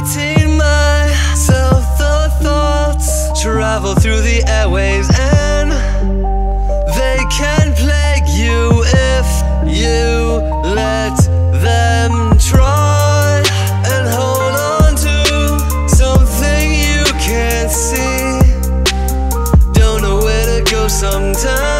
Writing myself the thoughts Travel through the airwaves and They can plague you if you let them try And hold on to something you can't see. Don't know where to go sometimes.